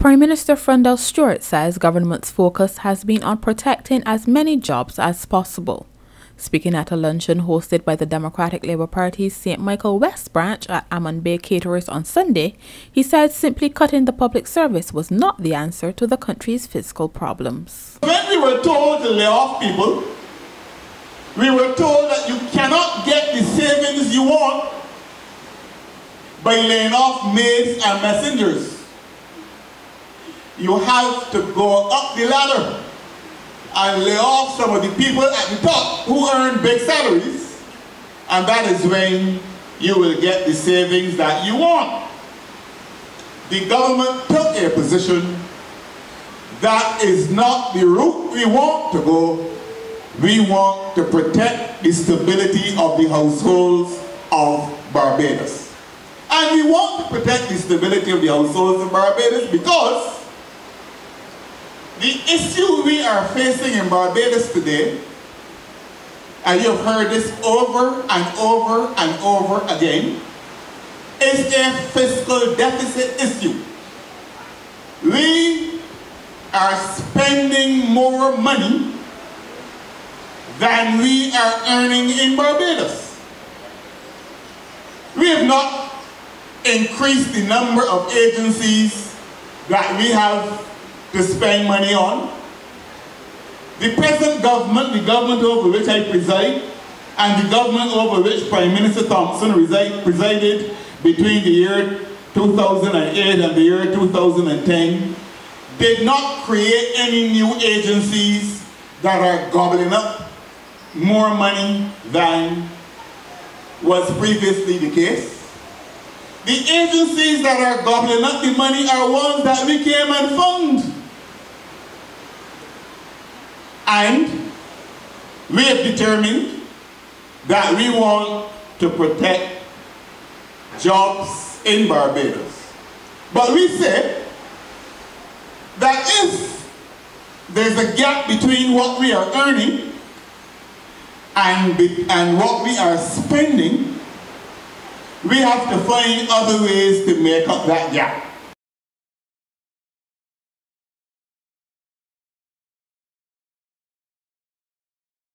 Prime Minister Freundel Stuart says government's focus has been on protecting as many jobs as possible. Speaking at a luncheon hosted by the Democratic Labour Party's St. Michael West branch at Ammon Bay Caterers on Sunday, he said simply cutting the public service was not the answer to the country's fiscal problems. When we were told to lay off people, we were told that you cannot get the savings you want by laying off maids and messengers you have to go up the ladder and lay off some of the people at the top who earn big salaries and that is when you will get the savings that you want. The government took a position that is not the route we want to go. We want to protect the stability of the households of Barbados. And we want to protect the stability of the households of Barbados because the issue we are facing in Barbados today, and you've heard this over and over and over again, is a fiscal deficit issue. We are spending more money than we are earning in Barbados. We have not increased the number of agencies that we have to spend money on. The present government, the government over which I preside, and the government over which Prime Minister Thompson reside, presided between the year 2008 and the year 2010, did not create any new agencies that are gobbling up more money than was previously the case. The agencies that are gobbling up the money are ones that we came and found. And we have determined that we want to protect jobs in Barbados. But we said that if there's a gap between what we are earning and, and what we are spending, we have to find other ways to make up that gap.